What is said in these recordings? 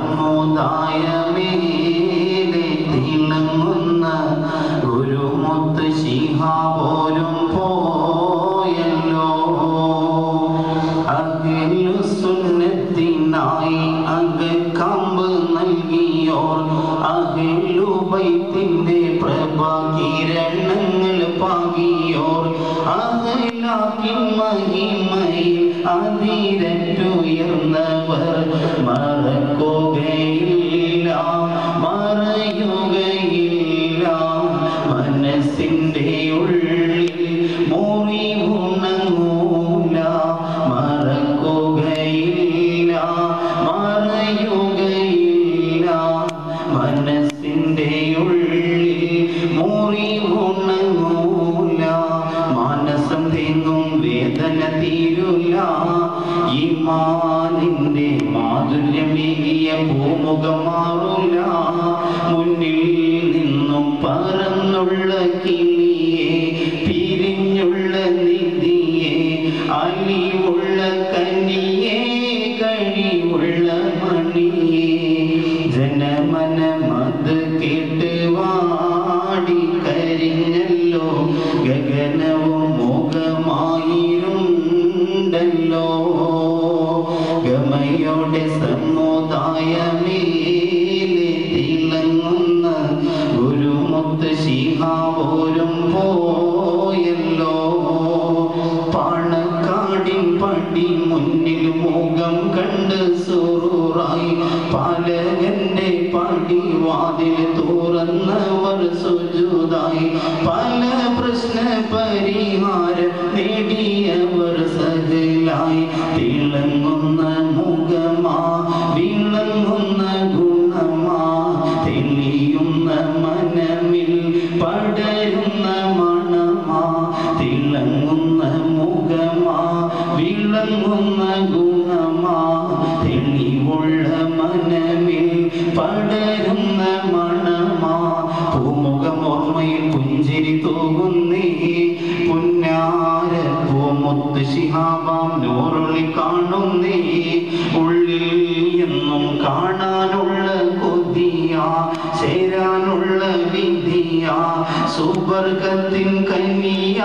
സമുദായമേലെ തിളങ്ങുന്ന ഗുരുമുത്ത് ശിഹാപോരും പോയല്ലോ. അഖിലു സുന്നത്തിനായി അകക്കമ്പ് നൽകിയോർ. അഖിലു ബൈത്തിന്റെ പ്രഭാകിരണങ്ങൾ പാകിയോർ. അഖിലാക്കിൻ മഹിമയിൽ അതിരറ്റുയർന്നവർ മറക്കുകയില്ല ഈമാനിന്റെ മാധുര്യമേകിയ പൂമുഖം മാറൂല. മുന്നിൽ നിന്നും പറന്നുള്ള കിളിയെ പിരിഞ്ഞുള്ള നിധിയെ അലിവുള്ള കനിയെ കഴിവുള്ള മണിയെ. ജനമന മത് കേട്ട് പാലകന്റെ പടി വാതിൽ തുറന്നവർ സുജുതായി. പല പ്രശ്ന പരിഹാരം നേടിയവർ സകലായി. തിളങ്ങുന്ന മുഖമാ വിളങ്ങുന്ന ഗുണമാ. തെളിയുന്ന മനമിൽ പടരുന്ന മണമാ. തിളങ്ങുന്ന മുഖമാ വിളങ്ങുന്ന ഗുണമാ. പടരുന്ന മണമാ. പൂമുഖം ഓർമ്മയിൽ പുഞ്ചിരി തൂകുന്നേ പുന്നാര പൂമുത്ത് ശിഹാബാം നൂറുള്ളി കാണുന്നേ ഉള്ളിൽ എന്നും കാണാനുള്ള കൊതിയ. ചേരാനുള്ള വിധിയ. സുവർഗത്തിൻ കന്നിയ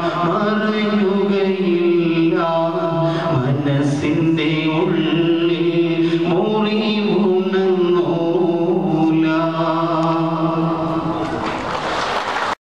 മറയുകയില്ല